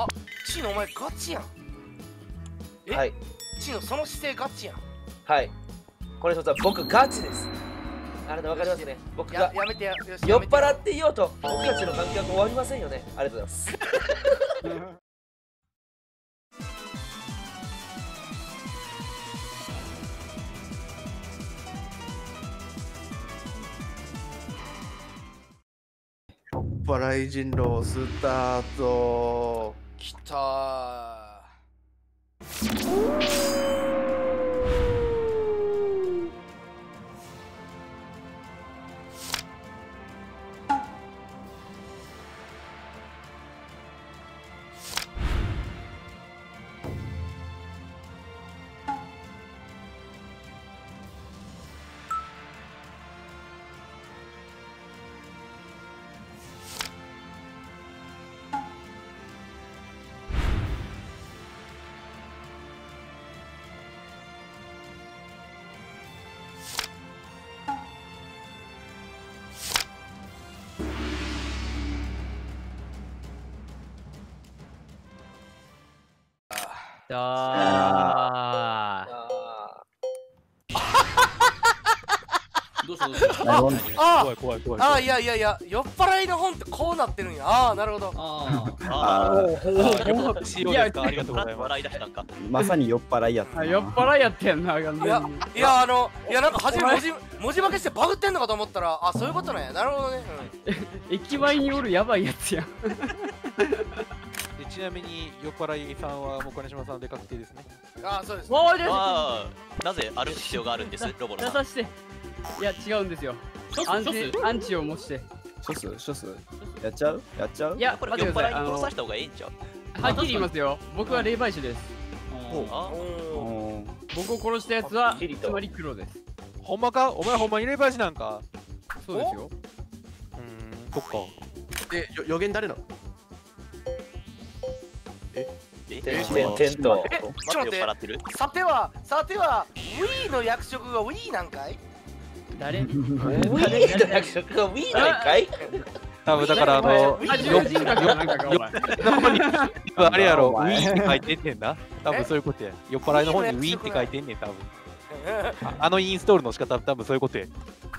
あチノお前ガチやん。え？はい。チノその姿勢ガチやん。はい。これ一つは僕ガチです。あなたわかりますね。僕やがやめてやよし酔っやめて。払っていようと僕たちの関係は終わりませんよね。ありがとうございます。払い人狼スタートきたーああどうした？どうしたああ怖い怖い怖いあい。やいやいや酔っ払いの本ってこうなってるんや。ああなるほど。あああー。塩ですかありがとうございます笑い出したんか。まさに酔っ払いやったな。あ酔っ払いやってんな完全いやにいやあのいやなんか初め文字文字化けしてバグってんのかと思ったらあそういうことなんや。なるほどね、駅前におるやばいやつや なみに酔っ払いさんはもう金島さんで確定ですね。うん、あそうですおいでああ、なぜ歩く必要があるんです、ロボロさん。出さしていや違うんですよ。アンチアンチを持して。ショスショス。やっちゃう？やっちゃう？いやこれ酔っ払いに殺させた方がいいんちゃう？はっきり言いますよ。僕は霊媒師です。僕を殺したやつはつまり黒です。ほんまか？お前ほんまに霊媒師なんか？そうですよ。うーんそっか。でよ予言誰なの？てんてんて。んとえちょっと待って。さてはさては Wii の役職が Wii なんかい？誰？ウィーの役職がウィーなんかい？多分だからあの多重人格かなんかかお前。あれやろ ウィーって書いてんねんな。多分そういうことや。酔っ払いの方にウィーって書いてんねん多分。ああのインストールの仕方多分そういうことや。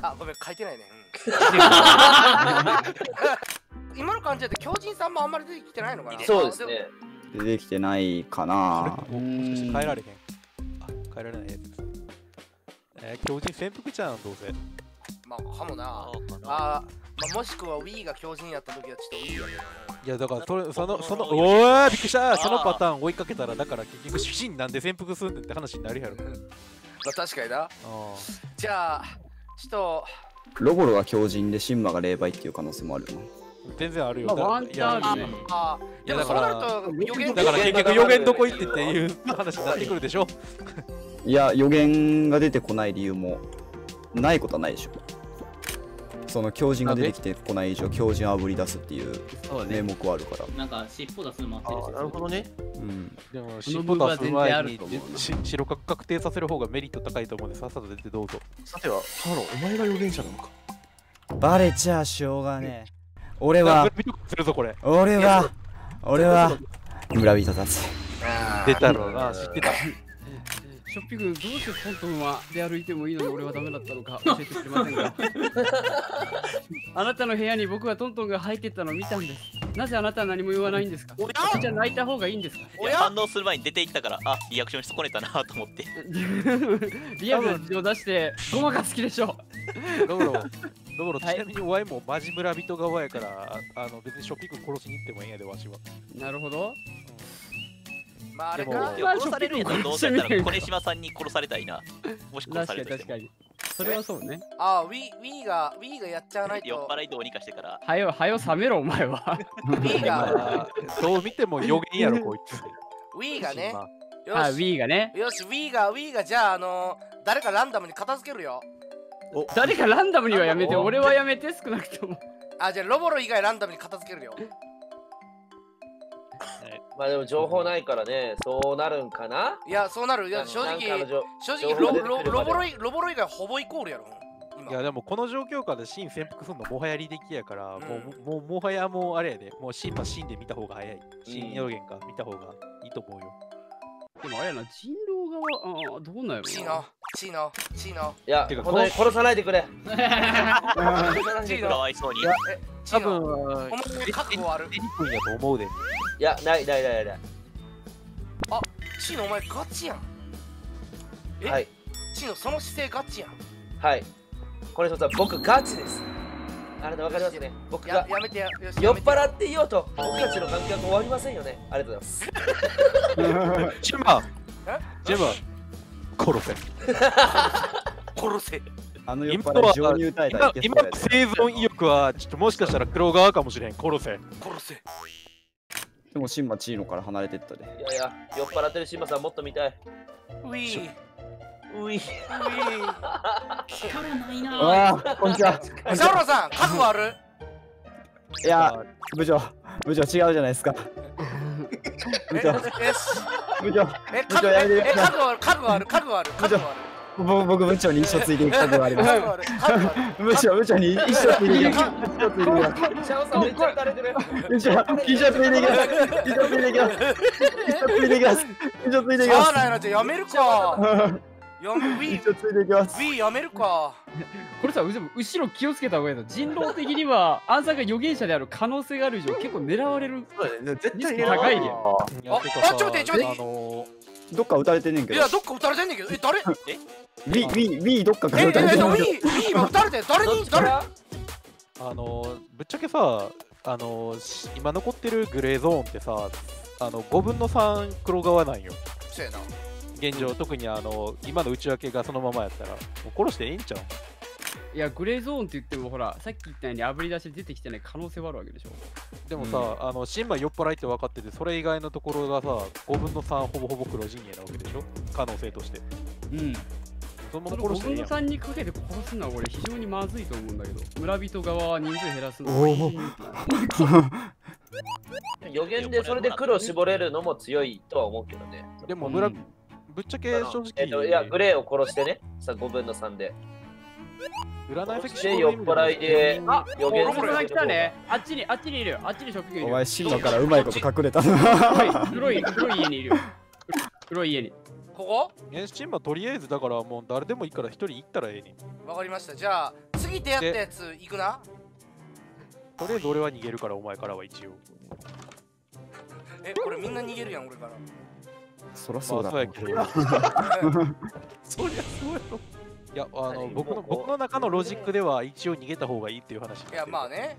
あごめん書いてないね、うん。今の感じだと狂人さんもあんまり出てきてないのかな？そうですね出てきてないかな。おもしかして変えられへん？あ変えられないやつ。えー、狂人潜伏ちゃんどうせ？まあかもな。ああ。ー、まあ、もしくは Wii が狂人やった時はちょっと Wii やけどいやだからそれそのそのそのおーびっくりした。そのパターン追いかけたらだから結局主人なんで潜伏するんだって話になるやろ まあ確かにな。あじゃあちょっとロボロが強靭でシンマが霊媒っていう可能性もあるな。ー全然あるよ、まあだワンチャンあるね。あいやでもそうなると予言だから結局予言どこ行ってっていう話になってくるでしょ？いや予言が出てこない理由もないことはないでしょ。その強靭が出てきてこない以上強靭をあぶり出すっていう名目はあるから。なんか尻尾出すのもああってーなるほどね。うん。でもの尻尾出す前全然あにると思うな。し白角確定させる方がメリット高いと思うんでさっさと出てどうぞ。さてはハローお前が予言者なのか？バレちゃしょうがねえ。俺は俺は俺は 村人たち出たろうな。知ってたショッピ君どうしてトントンは出歩いてもいいのに俺はダメだったのか教えてくれませんか？あなたの部屋に僕はトントンが入ってったのを見たんです。なぜあなたは何も言わないんですか？じゃあ泣いた方がいいんですか？反応する前に出ていったから、あリアクションし損ねたなと思って。リアルな字を出してごまかす気でしょロボロロボロちはい。なみにお前もマジ村人側やからああの別にショッピング殺しに行ってもいいんやでわしは。なるほどまああれでもか殺されるんやったらどうせやったら、小島さんに殺されたいな。もし殺確かされた確かにそれはそうね。あー Wii, Wii が Wii がやっちゃわない酔っと払いどうにかしてから。はよはよ冷めろお前は。Wii がまあどう見ても予言やろこいつ。Wii がね。まああよし。Wii がね。よし Wii が Wii がじゃああのー誰かランダムに片付けるよ。誰かランダムにはやめてお俺はやめて少なくとも。あじゃあロボロ以外ランダムに片付けるよまあでも情報ないからねそうなるんかな？いやそうなる。いや正直情正直ロロロボロイロボロ以外ほぼイコールやろ今。いやでもこの状況下でシン潜伏するのもはや履歴やから、うん。もうもはやもうあれやで、もうシンはシンで見た方が早い。シン予言か見た方がいいと思うよ。でもあれやな、人狼側、ああ、どうなんやろチーノチーノチーノ。いやてか本当に殺さないでくれ。チーかノわいそうに。多分覚悟ある。エリ君やと思うで。いやないないないない。チーノお前ガチやん。え？はい。チーノその姿勢ガチやん。はい。これ一つは僕ガチです。あなたわかりますね。僕やがやめてやよし酔っ払っっていようと僕たちの関係は終わりませんよね。ありがとうございますチンバえチンバ殺せ。殺せ。あの酔っ払い情に歌えたら今今いけそうやで。生存意欲はちょっともしかしたら黒側かもしれん。殺せ。殺せでもシンマチーノから離れてったで。いやいや酔っ払ってるシンバさんもっと見たい。ウィー。うい力ないな。わあこんにちは。ロンさん覚悟ある？いや部長部長違うじゃないですか。部長部長え覚悟ある覚悟ある覚悟ある覚悟ある僕僕部長に一生ついていく覚悟あります。部長部長に一生ついていきます一生つい。ていきますシャオさんめっちゃ打たれてる。部長一生ついていきます一生ついていきます。一生ついていきます一生ついていきましゃあないなじゃあやめるか。すやめウィー一生ついていきます。ウィーやめるか。これさ、後ろ気をつけた方がいいぞ。人狼的には、アンさんが預言者である可能性がある以上、結構狙われる。そうだよね。絶対ク高いで。いやあちょっと待ってちょっと待って。あのどっか撃たれてんねんけど。いやどっか撃たれてんねんけど。え誰？ウィウィウィどっかかえええら撃たれてんねんけウィーウィー今撃たれてん誰どっに誰？あのぶっちゃけさあのし今残ってるグレーゾーンってさあの5分の3黒側なんよ。そうやな。現状。特にあの今の内訳がそのままやったらもう殺してええんちゃう？いや、グレーゾーンって言っても、ほら、さっき言ったように、あぶり出しで出てきてない可能性はあるわけでしょ。でもさ、あのシンバ酔っ払いって分かっててそれ以外のところがさ5分の3ほぼほぼ黒陣営なわけでしょ。可能性として。うん。そのまその5分のま殺してええやん3にかけて殺すのは俺非常にまずいと思うんだけど。村人側は人数減らすのは 予言でそれで黒絞れるのも強いとは思うけどね。でも村、うん。ぶっちゃけ正直、えっといやグレーを殺してね。さ5分の3で占いそして酔っ払いであ予言さん来たね。あっちにあっちにいるよ。あっちにショッピングいるよ。お前シンマからうまいこと隠れたな。はい黒い黒い家にいるよ。黒い家に。ここ？えシンバとりあえずだからもう誰でもいいから一人行ったらええねん。わかりました。じゃあ次出会ったやつ行くな？とりあえず俺は逃げるからお前からは一応。えこれみんな逃げるやん俺から。そらそうだまあそうやけど。え そりゃそうやろいやあのはい。僕の僕の中のロジックでは一応逃げた方がいいっていう話いやまあね。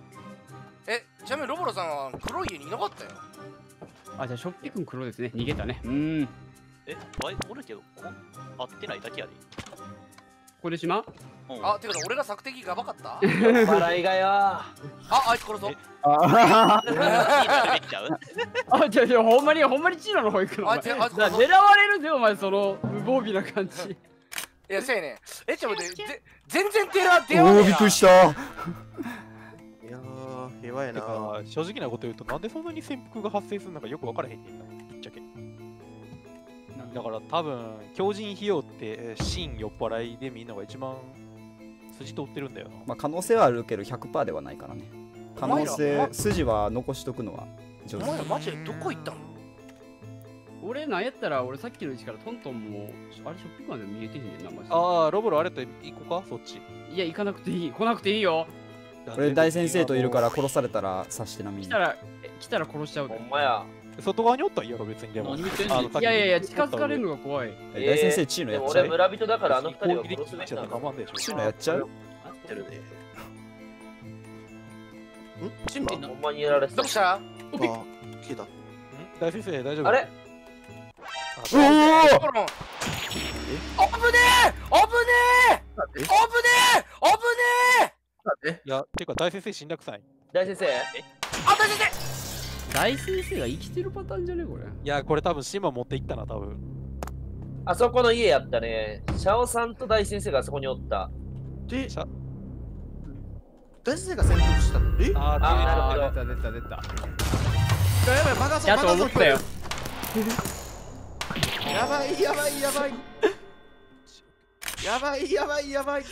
えちなみにロボロさんは黒い家にいなかったよあじゃあショッピ君黒ですね。逃げたね。うん。え、ワイおるけど、お会ってないだけやで。これ島？うん。あてか俺が索敵がばかった？笑いがよ。ああいつ殺そう。あ。あじゃあじゃあほんまにほんまにチーノの方行くの？おあ前。いつあ狙われるぜお前その無防備な感じいやせやねん。えちょっと待ってぜ全然出ら出会わねえなおおびっくりした。いやーやてな。か正直なこと言うとなんでそんなに潜伏が発生するのかよく分からへんねんな。ぶっちゃけ。だから多分強靭費用ってえー真酔っ払いでみんなが一番筋通ってるんだよな。まあ可能性はあるけど100%ではないからね。可能性ら。筋は残しとくのは上手。お前らマジでどこ行ったの？俺なんやったら俺さっきのうちからトントンもあれショッピングまで見えてへんねんなマジで。ああロボロあれと行こうか？そっち。いや行かなくていい。来なくていいよ。俺大先生といるから殺されたら刺してなみに来たらえ来たら殺しちゃうで。ほんまや。外側におったらいいやろ別にでもいやいやいや近づかれるのが怖い。え大先生チーノやっちゃう？俺村人だからあの二人は殺すべきちゃなのチーノやっちゃう？合ってるで。ん？チンバほんまにやられてたどうした？あ消えた。ん？大先生大丈夫？あれ？おおロボロン危ねえ！危ねえ！危ねえ！危ねえ！いやてか大先生死んだくさい。大先生？あ大先生！大先生が生きてるパターンじゃねこれ。いやこれ多分シンバ持っていったな多分。あそこの家やったね。シャオさんと大先生があそこにおった。でしゃ大先生が潜伏したの？え？ああなるほど。出た出た出た。やばいバカそうやバカそう。と思ったよ やばいやばいやばい。やばいやばいやばい。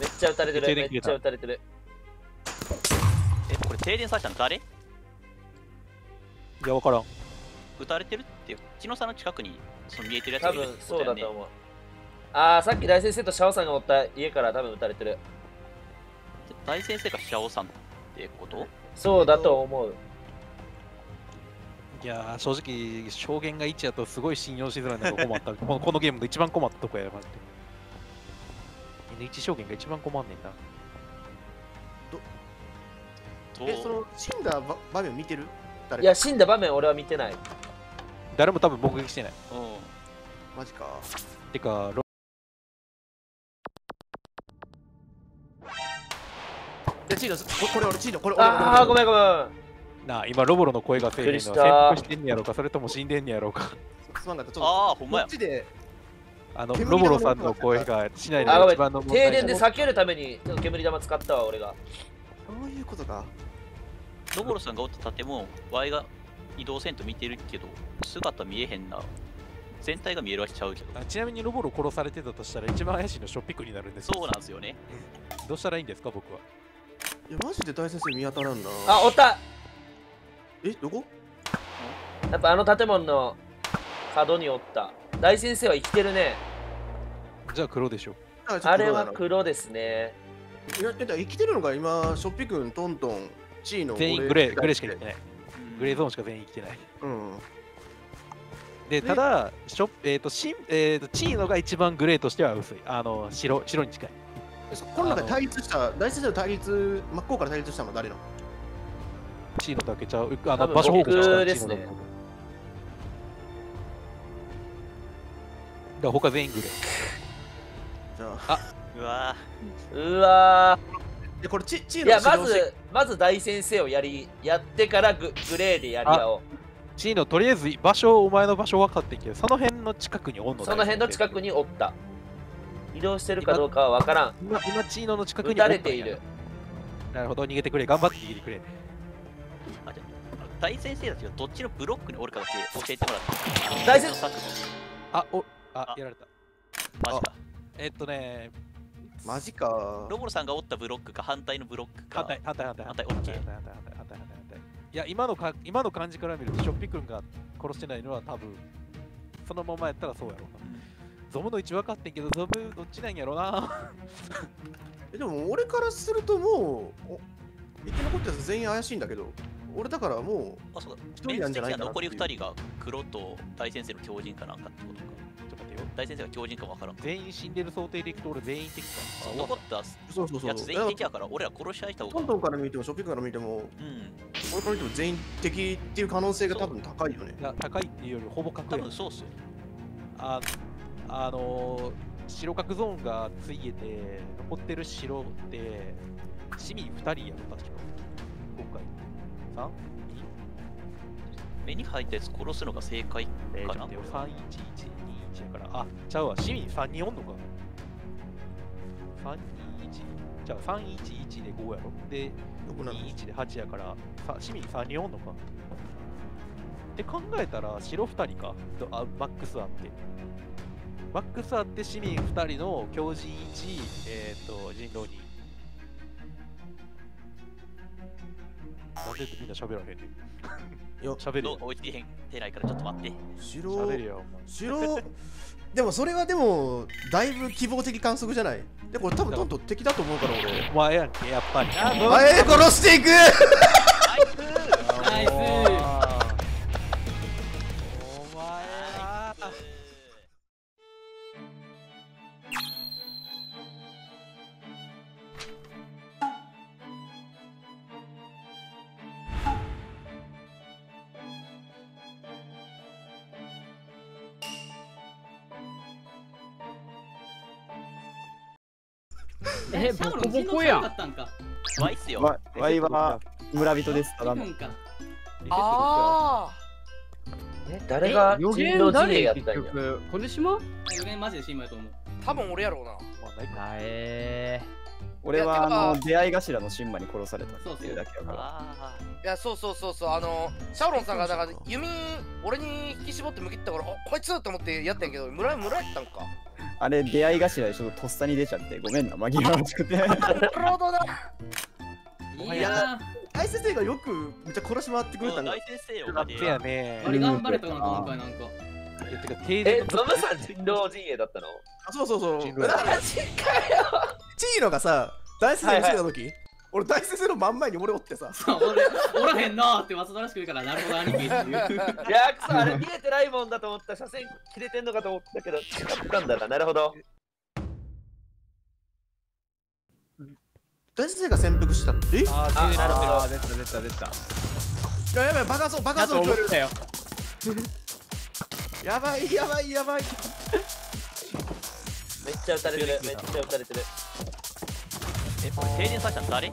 めっちゃ撃たれてるめっちゃ撃たれてる。えこれ停電させたの誰？いや、わからん。撃たれてるって千野さんの近くにその見えてるやつ多がいる分ってことやね。そうだと思う。ああさっき大先生とシャオさんがおった家から多分撃たれてる。大先生がシャオさんってこと？そうだと思ういやー、正直、証言が1やとすごい信用しづらいのが困った。こ のこのゲームで一番困ったとこや、マジで。N1 証言が一番困んねんな。とえその死んだ場場面見てる？誰いや死んだ場面俺は見てない誰も多分目撃してない。うんマジかてか、ロいやチーノここれ俺チーノこれ俺ああごめんごめんなあ、今、ロボロの声がせえへ潜伏してんねやろうか、それとも死んでんねやろうか。すまんかったちょっとああほんまや。こっちであの、煙ロボロさんの声がしないの一番の停電で避けるために煙玉使ったわ俺が。そういうことかロボロさんがおった建物 Y が移動せんと見てるけど姿見えへんな。全体が見えるわけちゃうけど。あちなみにロボロ殺されてたとしたら一番怪しいのショッピクになるんですよ。そうなんですよね。どうしたらいいんですか僕は。いやマジで大先生見当たらんな。あおったえどこ？やっぱあの建物の角におった大先生は生きてるねじゃあ黒でしょ。ああれは黒ですねろいや生きてるのが今ショッピ君トントンチーノ全員俺グレー、グレーしか生きてない。グレーゾーンしか全員生きてない。うんで、ただ、ショッえっ、と、シンえー、と、チーノが一番グレーとしては薄い。あの、白、白に近い。そこの中で対立した大先生の対立真っ向から対立したのは誰なの？チーノだけちゃう。あの、場所報告した僕ですね。チーノだ他全員グレー。じゃあ。うわうわでこれチチーーいやまずまず大先生をやりやってからググレーでやり合おう。チーノ、とりあえず場所、お前の場所分かってんけど、その辺の近くにおんのその辺の近くに。におった。移動してるかどうかは分からん。今、今チーノの近く撃におったれている。なるほど、逃げてくれ。頑張って逃げてくれ。あじゃあ大先生たちがどっちのブロックにおるかだけ教えてもらって。大先の策。あ、お、ああ、やられた。マジか。えっとね、マジか。ロボロさんがおったブロックか反対のブロックか。反対、反対、反対、反対反対、反対、反対、反対、反対、反対。いや、今のか今の感じから見ると、ショッピ君が殺してないのは多分、そのままやったらそうやろうな。ゾムの位置分かってんけど、ゾムどっちなんやろな。えでも俺からするともうお生き残ったやつ全員怪しいんだけど俺だからもあそうだ。一人なんじゃないかな残りっていう。2人が黒と大先生の強人かなんかってことか。ちょっと待ってよ。大先生が強人か分からん。全員死んでる想定でいくと俺全員敵か。そう残ったやつ全員敵やから俺ら殺し合いした方が。トントンから見てもショッピングから見てもうん俺から見ても全員敵っていう可能性が多分高いよね。いや、高いっていうよりほぼ多確や分。そうっすよ。ああのー、白角ゾーンがついてて、残ってる城って、市民2人やろ、確か。今回。3? 目に入ったやつ殺すのが正解えー、かなちょっと待ってよ、31121やから。あ、ちゃうわ、市民3人おんのか。321、じゃあ311で5やろ。で、よくない21で8やから、さ市民3人おんのか。って考えたら、白2人か。とあマックスあって。マックスあって市民2人の強人1、えっ、と、人狼2。なんでみんな喋らへんねん。いや喋るよ。追いつけへんてないからちょっと待って白喋るよ。白でもそれはでもだいぶ希望的観測じゃない？でこれ多分トントン敵だと思うから俺お前やんけ、やっぱり。あ前へ殺していくえ、ボコボコやん。だったんか。ワイっすよ。わわいは村人です。ただの2分か。あえ誰が予言人狼陣営誰やったんや？結局、小手島？予言マジでシンマやと思う。あ多分俺やろうな。まあないか。あえ俺はあの出会い頭のシンマに殺されたっていうだけだから。あいやそうそうそうそう。あのシャオロンさんがだから弓俺に引き絞って向けてたからおこいつと思ってやったんやけど村村やったんかあれ出会い頭でちょっととっさに出ちゃってごめんな紛らわしくて。なるほどな。いや。大先生がよくめっちゃ殺し回ってくれたあ。んだ大先生よ、マジせやー、ねあれ頑張れたな、今回なんか。いやてか停え電、ゾムさん人狼陣営だったの？あそうそうそう。マジかよ。チーノがさ大先生についた時、俺大先生の真ん前に俺おってさ。そう俺、おらへんなーって松田らしく言うから、なるほど、兄貴っていう。いやくそあれ見えてないもんだと思った。車線切れてんのかと思った。けど近かったんだななるほど。大先生が潜伏したえ？いあー、なるほど。出た出た出た。ややばい爆発音爆だと発音聞こえ思ったよ。る。やばいやばいやばい。めっちゃ撃たれてるめっちゃ撃たれてるえ、これ停電させたの誰